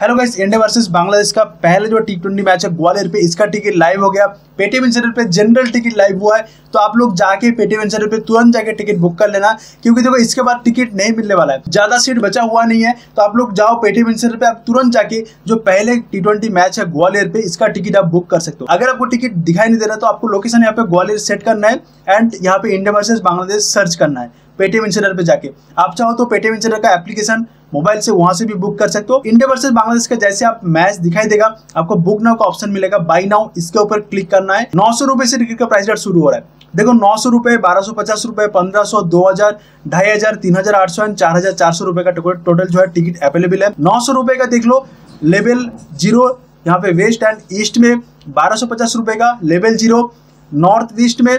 Hello guys India versus Bangladesh का पहले जो टी ट्वेंटी मैच है, ग्वालियर पे इसका टिकट लाइव हो गया। पेटीएम चैनल पे जनरल टिकट लाइव हुआ है। तो आप लोग जाके पेटीएम चैनल पे तुरंत जाके टिकट बुक कर लेना, क्योंकि देखो इसके बाद टिकट नहीं मिलने वाला है। ज़्यादा सीट बचा हुआ नहीं है। तो आप लोग जाओ पेटीएम चैनल पे, आप तुरंत जाके जो पहले टी मैच है, ग्वालियर पे इसका टिकट आप बुक कर सकते हो। अगर आपको टिकट दिखाई नहीं दे रहा तो आपको लोकेशन यहाँ पे ग्वालियर सेट करना है एंड यहाँ पे इंडिया वर्सेज बांग्लादेश सर्च करना है पेटीएम चैनल पे जाके। आप चाहो तो पेटीएम चैनल का एप्लीकेशन मोबाइल से वहाँ से भी बुक कर सकते हो। इंडिया वर्सेज बांग्लादेश का जैसे आप मैच दिखाई देगा, आपको बुक नाउ का ऑप्शन मिलेगा। बाई नाउ इसके ऊपर क्लिक करना है। नौ सौ रुपए से टिकट का प्राइस शुरू हो रहा है। देखो, नौ सौ रुपए, बारह सौ, पचास रुपए, पंद्रह सौ, दो हज़ार, ढाई हज़ार, तीन हज़ार, आठ सौ, एंड चार हज़ार, चार सौ रुपए का टोटल जो है टिकट अवेलेबल है। नौ सौ रुपए का देख लो लेवल ज़ीरो यहाँ पे वेस्ट एंड ईस्ट में बारह सौ, पचास रुपए का लेवल ज़ीरो नॉर्थ ईस्ट में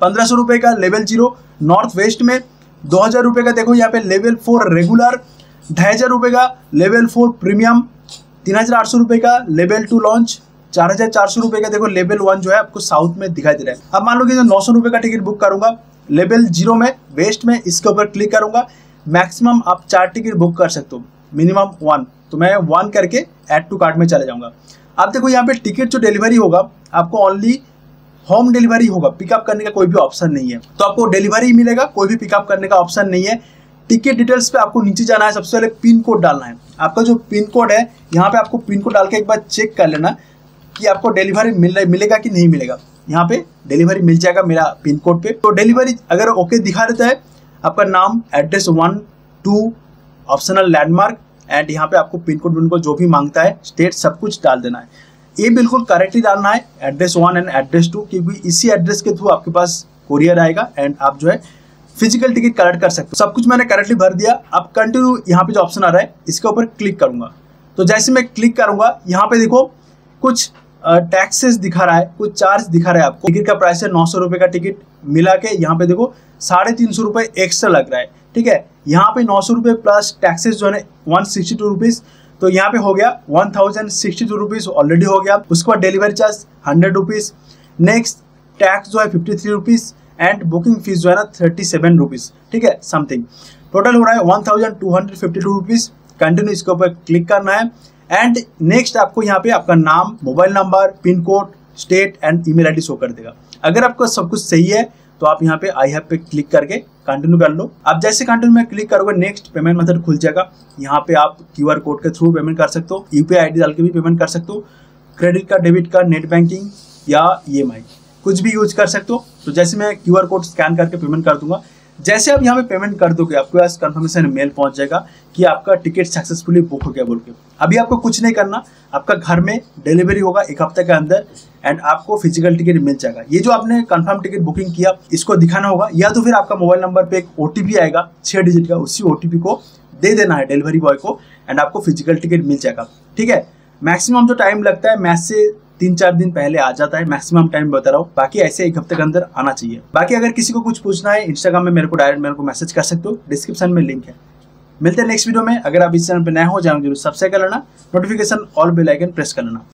पंद्रह सौ रुपए का लेवल ज़ीरो नॉर्थ वेस्ट में दो हज़ार रुपये का। देखो, यहाँ पे लेवल फोर रेगुलर ढाई हज़ार रुपये का लेवल फोर प्रीमियम तीन हज़ार आठ सौ रुपये का लेवल टू लॉन्च चार हज़ार चार सौ रुपये का देखो लेवल वन जो है आपको साउथ में दिखाई दे रहा है। अब मान लो कि नौ सौ रुपये का टिकट बुक करूँगा लेवल ज़ीरो में वेस्ट में, इसके ऊपर क्लिक करूँगा मैक्सिमम आप चार टिकट बुक कर सकते हो मिनिमम वन तो मैं वन करके एड टू कार्ट में चले जाऊँगा। अब देखो यहाँ पे टिकट जो डिलीवरी होगा, आपको ओनली होम डिलीवरी होगा। पिकअप करने का कोई भी ऑप्शन नहीं है। तो आपको डिलीवरी मिलेगा, कोई भी पिकअप करने का ऑप्शन नहीं है। टिकट डिटेल्स पे आपको नीचे जाना है, सबसे पहले पिन कोड डालना है। आपका जो पिन कोड है, यहाँ पे आपको पिन कोड डाल के एक बार चेक कर लेना कि आपको डिलीवरी मिल मिलेगा कि नहीं मिलेगा। यहाँ पे डिलीवरी मिल जाएगा मेरा पिन कोड पे। तो डिलीवरी अगर ओके दिखा देता है, आपका नाम, address one, two, optional landmark and यहाँ पे आपको पिन कोड पिन कोड जो भी माँगता है, स्टेट सब कुछ डाल देना है। ये बिल्कुल करेक्टली डालना है, address one and address two, क्योंकि इसी एड्रेस के थ्रू आपके पास कोरियर आएगा एंड आप जो है फ़िज़िकल टिकट कलेक्ट कर सकते हो। सब कुछ मैंने करेक्टली भर दिया। अब कंटिन्यू यहाँ पे जो ऑप्शन आ रहा है, इसके ऊपर क्लिक करूँगा। तो जैसे मैं क्लिक करूँगा, यहाँ पे देखो, कुछ टैक्सेस दिखा रहा है, कुछ चार्ज दिखा रहा है आपको। टिकट का प्राइस है नौ सौ का टिकट मिला के यहाँ पे देखो, साढ़े तीन सौ रुपये एक्स्ट्रा लग रहा है। ठीक है? यहाँ पे नौ सौ रुपये प्लस टैक्सेस जो है वन सिक्सटी टू रुपीज़ तो यहाँ पे हो गया one thousand sixty two rupees already हो गया। उसके बाद delivery charge hundred rupees next tax जो है fifty three rupees and booking fees जो है ना थर्टी सेवन रुपीज़ ठीक है समथिंग टोटल हो रहा है one thousand two hundred fifty two rupees continue इसके ऊपर क्लिक करना है. एंड नेक्स्ट आपको यहाँ पे आपका नाम mobile number pin code state and email ID show कर देगा. अगर आपका सब कुछ सही है तो आप यहाँ पे आई हैव पे क्लिक करके कंटिन्यू कर लो. आप जैसे कंटिन्यू में क्लिक करोगे नेक्स्ट पेमेंट मेथड खुल जाएगा. यहाँ पे आप क्यू आर कोड के थ्रू पेमेंट कर सकते हो. यूपीआई आईडी डाल के भी पेमेंट कर सकते हो. Credit card debit card net banking या ईएमआई कुछ भी यूज़ कर सकते हो। तो जैसे मैं क्यू आर कोड स्कैन करके पेमेंट कर दूँगा। जैसे आप यहाँ पे पेमेंट कर दोगे, आपके पास कंफर्मेशन मेल पहुँच जाएगा कि आपका टिकट सक्सेसफुली बुक हो गया बोल के। अभी आपको कुछ नहीं करना। आपका घर में डिलीवरी होगा एक हफ़्ते के अंदर एंड आपको फ़िज़िकल टिकट मिल जाएगा। ये जो आपने कंफर्म टिकट बुकिंग किया, इसको दिखाना होगा। या तो फिर आपका मोबाइल नंबर पे एक ओटीपी आएगा, छह डिजिट का, उसी ओटीपी को दे देना है डिलीवरी बॉय को एंड आपको फ़िज़िकल टिकट मिल जाएगा। ठीक है? मैक्सिमम जो टाइम लगता है मैच से तीन चार दिन पहले आ जाता है। मैक्सिमम टाइम बता रहा हूँ। बाकी ऐसे एक हफ़्ते के अंदर आना चाहिए। बाकी अगर किसी को कुछ पूछना है इंस्टाग्राम में मेरे को डायरेक्ट मेरे को मैसेज कर सकते हो। डिस्क्रिप्शन में लिंक है। मिलते हैं नेक्स्ट वीडियो में। अगर आप इस चैनल पर नए हो जाएँगे ज़रूर सब्सक्राइब कर लेना। Notification all bell icon press कर लेना।